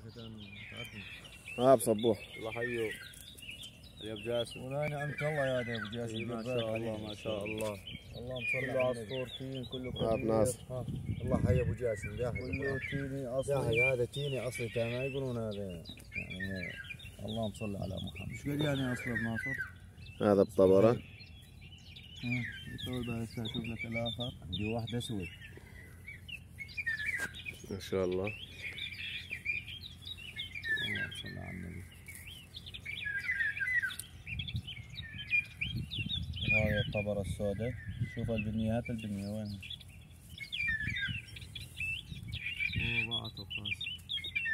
أخي تعرفني ها بصبوح. الله حيو. يا أبو جاسم. ولا انت الله يا أبو جاسم. إيه، ما شاء الله ما شاء الله. اللهم صل كله على النبي. عصفورتين كله ها كبير. بناصر ها، الله حي أبو جاسم. يا أخي كله تيني يا أصلي. أخي هذا تيني أصلي. كان ما يقولون هذا. يعني اللهم صل على محمد. إيش قد يعني أصلا بناصر؟ هذا بطبرة. ها، يسوي بعد هسه أشوف لك الآخر. عندي واحد أسود. ما شاء الله اللهم صل على النبي هاي الطبرة السوداء شوف البنية هات البنية وين؟ ضاعت وخلاص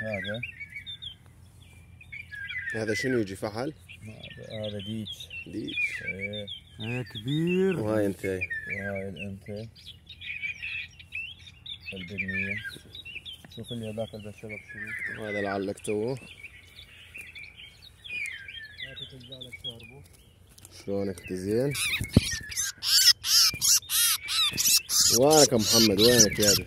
هذا. هذا شنو يجي فحل؟ هذا هذا ديتش. ديش إيه. إيه كبير. وهاي أنت. وهاي الانثى البنية. شوف اللي هذاك البشبك شو وهذا لعلك توه. شلونك انت زين؟ وينك يا محمد وينك يا في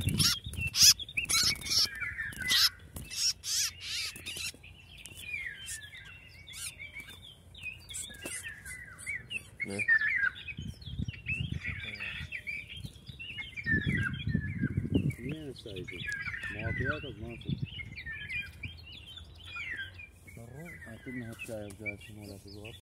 اعطينا هالشاي ابو جاسم ولا صغار